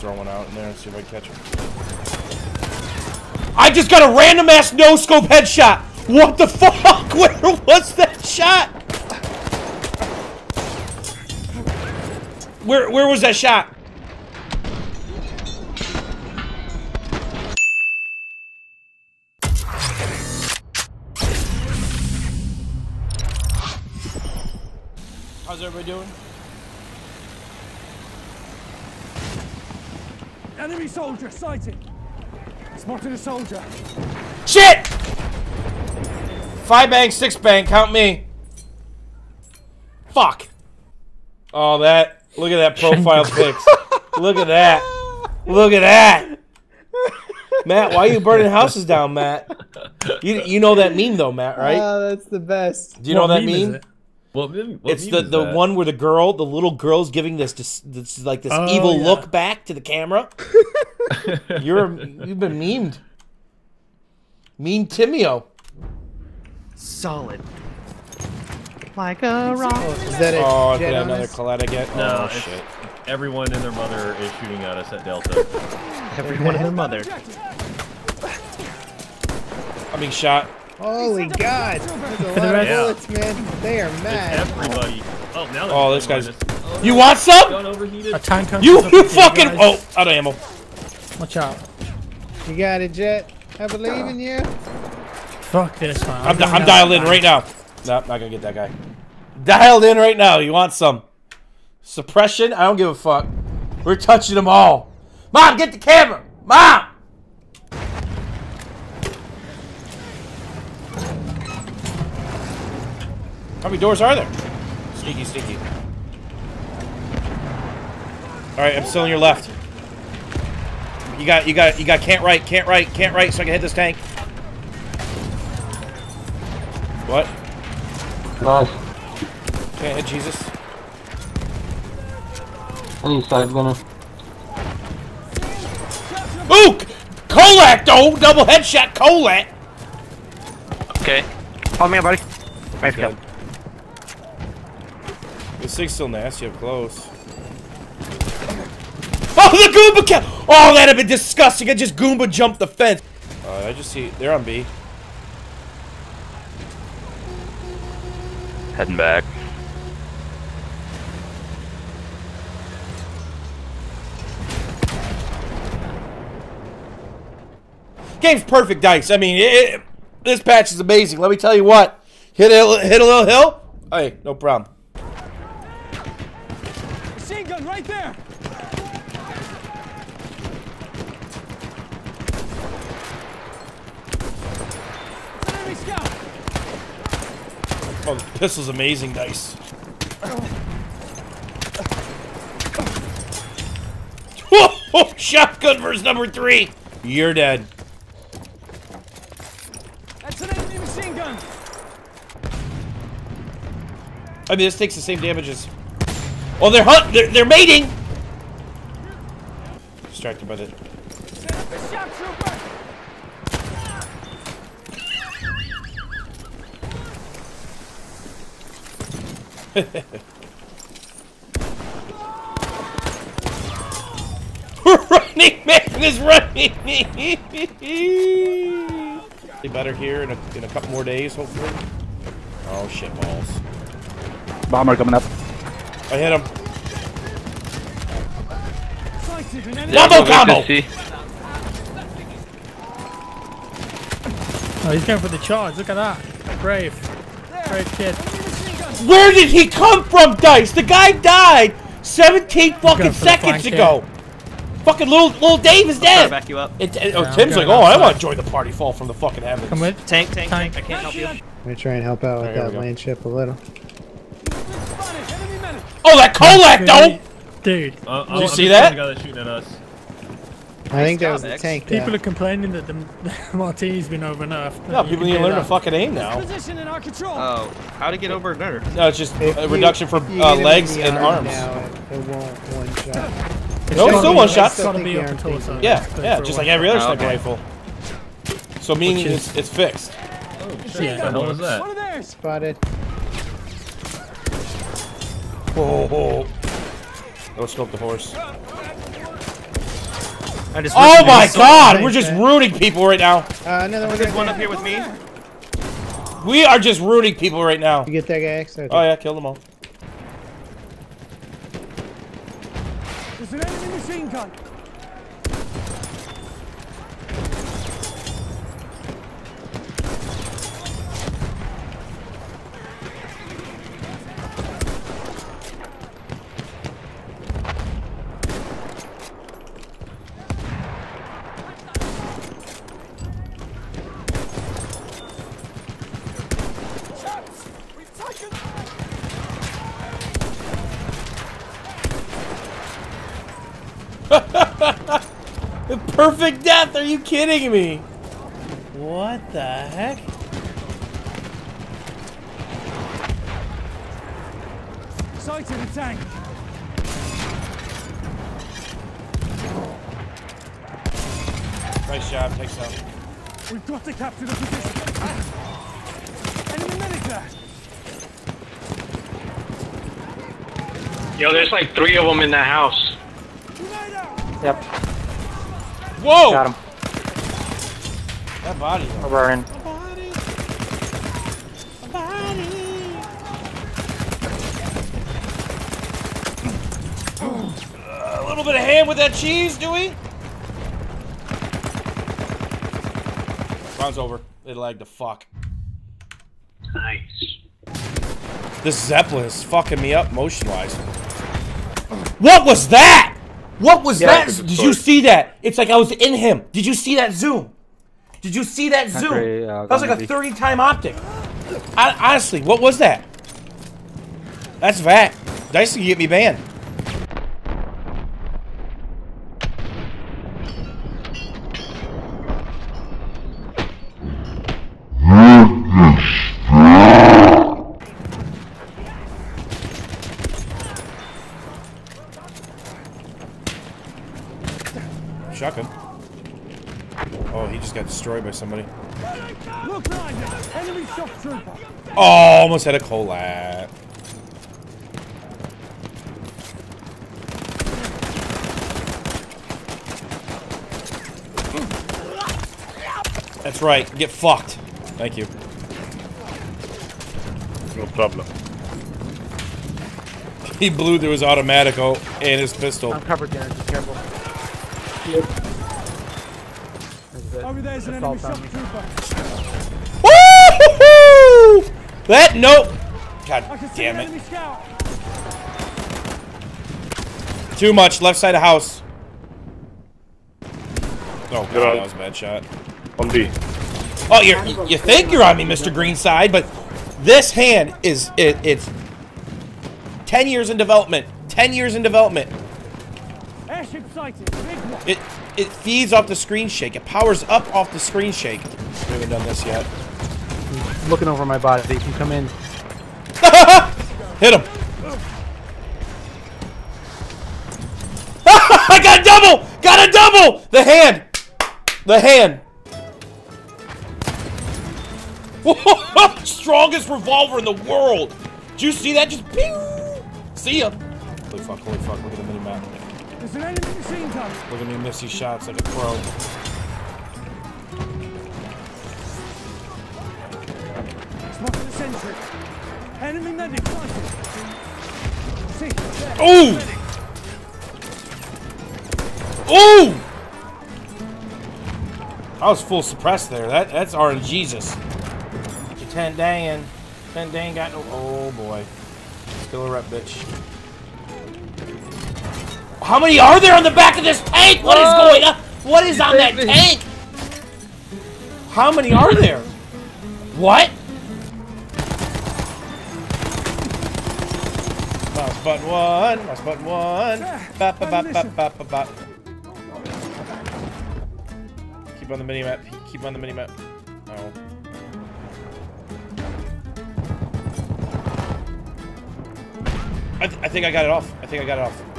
throw one out in there and see if I catch him. I just got a random ass no scope headshot. What the fuck? Where was that shot? Where where was that shot? How's everybody doing? Enemy soldier sighted. Spotted a soldier. Shit! Five bang, six bang, count me. Fuck. Oh, that. Look at that profile pics. Look at that. Look at that. Matt, why are you burning houses down, Matt? You, you know that meme though, Matt, right? Oh, that's the best. Do you know What that meme meme? It? What what It's the the that? one where the girl, the little girl's giving this, this, this like this Oh, evil yeah. look back to the camera. You're you've been memed. Meme Timio. Solid. Like a rock. Is that a Oh, I jet could have on another us? collat again. No, oh shit. Everyone and their mother is shooting at us at Delta. Everyone and their mother. I'm being shot. Holy God! There's a lot of Yeah. bullets, man. They are mad. Everybody. Oh, now they're Oh, this guy's- behind us. Oh, you want some? A tank comes You up you fucking guys. oh out of ammo. Watch out. You got it, Jet. I believe in you. Fuck this man. I'm, di- going I'm dialed in right now. No, not gonna get that guy. Dialed in right now. You want some suppression? I don't give a fuck. We're touching them all. Mom, get the camera. Mom. How many doors are there? Sneaky, sneaky. All right, I'm still on your left. You got, you got, you got. Can't right, can't right, can't right, so I can hit this tank. What? Nice. Can't hit Jesus. Any side gunner. Ooh! collat, though! Double headshot collat! Okay. Follow me, buddy. Nice Dead. kill. Thing's still nasty up close. Oh, the Goomba ca- Oh, that'd have been disgusting. I just Goomba jumped the fence. I just see. They're on B. Heading back. Game's perfect dice. I mean, it, it- this patch is amazing. Let me tell you what. Hit a, hit a little hill. Hey, no problem. Machine gun right there. Enemy scout. Oh, the pistol's amazing dice. Whoa, oh, shotgun versus number three. You're dead. That's an enemy machine gun. I mean, this takes the same damage as. Oh, they're hunt. They're, they're mating. Distracted by the. Set up a shock trooper. running man is running. Be better here in a, in a couple more days, hopefully. Oh shit balls! Bomber coming up. I hit him. Sighted an combo. Oh, he's going for the charge. Look at that. Brave. Brave kid. Where did he come from, Dice? The guy died 17 fucking going for the seconds flank ago. Fucking little little Dave is dead. back you up. It, it- oh, Yeah, I'm Tim's like, going oh, I want to join the party. Fall from the fucking heavens. Come with. Tank, tank, Tank. tank. I can't help you. I'm gonna try and help out with Alright, here we that go. land ship a little. Spotted. Enemy medic. Oh, that collat, though. Dude, Uh, you I'm see that? The guy that's shooting at us. I think that was the tank. people there. are complaining that the, the Martini's been overnerfed. No, people need to learn to fucking aim now. Position in our control. Oh, how to get over nerf? No, it's just If a you- reduction for uh, hit him in legs and arm arms. Now, it, it won't one shot. No, it's still one shot. It's gotta think be the up arm until thing's so. Yeah, yeah, just like every other Oh, sniper rifle. So meaning Which it's, is- it's fixed. Yeah, What the hell was that? One of theirs. Spotted. Whoa, whoa. Don't scope the horse. I just. Oh my his- god, we're just man. ruining people right now. Uh, another one. There's one up here with me. We are just ruining people right now. You get that guy? So Oh yeah, kill them all. There's an enemy machine gun. Perfect death, are you kidding me? What the heck? Sighted a tank. Nice job, take some. We've got to capture the position. Ah! Enemy medic there. Yo, there's like three of them in that house. Yep. Whoa! Got him. That body. though. Over in. body. A body. A little bit of ham with that cheese, do we? Round's over. It lagged the fuck. Nice. This Zeppelin is fucking me up motion-wise. What was that? What was that? it's a Did you see that? It's like I was in him. Did you see that zoom? Did you see that zoom? very, uh, that was like a 30 time optic. I, honestly, what was that? That's VAT. Dice can get me banned. Destroyed by somebody. Look behind it. Enemy shock trooper. Oh, almost had a collat. That's right. Get fucked. Thank you. No problem. He blew through his automatico oh, and his pistol. I'm covered there. Just careful. Over there's an enemy shock trooper. Woo! That nope. God damn an it. enemy scout. Too much. Left side of house. Oh god, that was a bad shot. On B. Oh, you're, you think you're on me, Mr. Greenside, but this hand is it, it's ten years in development. Ten years in development. Airship sighted. Big one. It it feeds off the screen shake. It powers up off the screen shake. We haven't done this yet. Looking over my body. You can come in. Hit him. I got a double. Got a double. The hand. The hand. Strongest revolver in the world. Did you see that? Just pew. See ya. Holy fuck, holy fuck. Look at the mini map. There's an enemy machine gun. Look at me miss these shots like a pro. Spotted the sentry. Enemy medic sighted. See. there. Ooh! Medic. I was full suppressed there. That that's RNGesus. Ten Dan. Ten Dan got no Oh boy. Still a rep bitch. How many are there on the back of this tank? What is going on? What is on that tank? How many are there? What? Mouse button one, mouse button one. Bop, bop, bop, bop, bop, bop, bop. Keep on the mini map. Keep on the mini map. Oh. I, th I think I got it off. I think I got it off.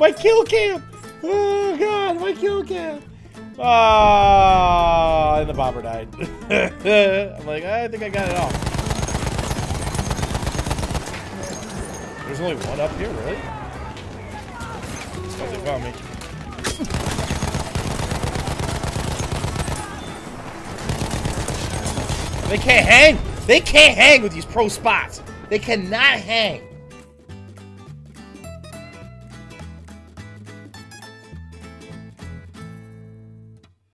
My kill cam! Oh god, my kill cam! Ah, and the bomber died. I'm like, I think I got it off. There's only one up here, really? Oh, they found me. They can't hang. They can't hang with these pro spots. They cannot hang.